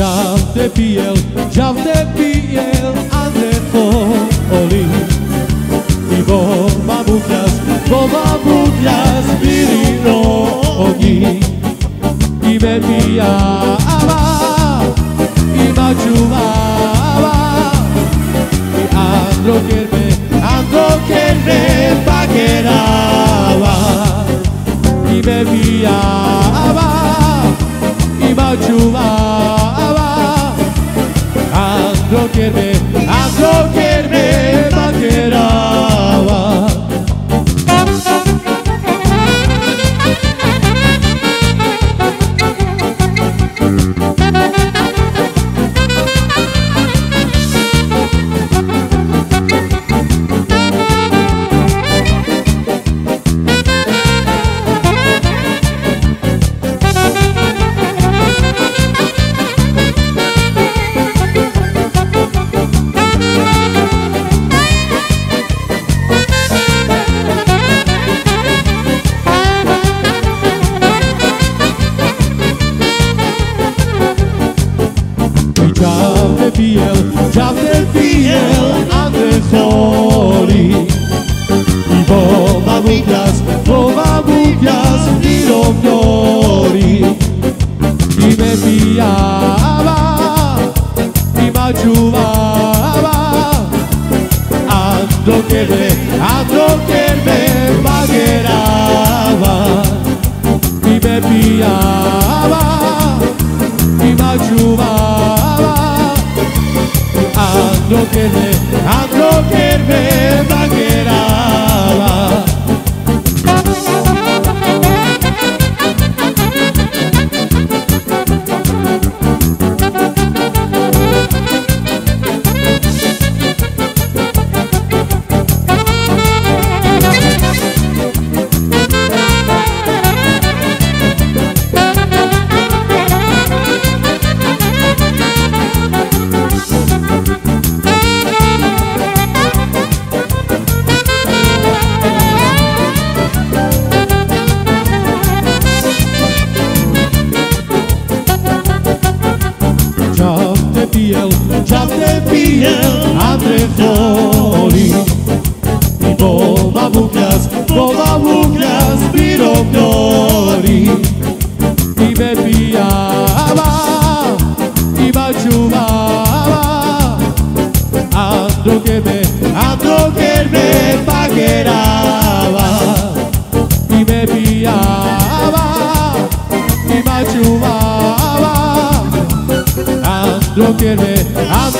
J'av de piel, j'av de piel, a defo, oli de piel, ande chori I bomba bukias, bomba bukias, tiro fiori I me pijava, i mačuvava Ando che me, ando che me pagherava I me pijava, i mačuvava Ando che me, campeão, já campeão, a che me, andro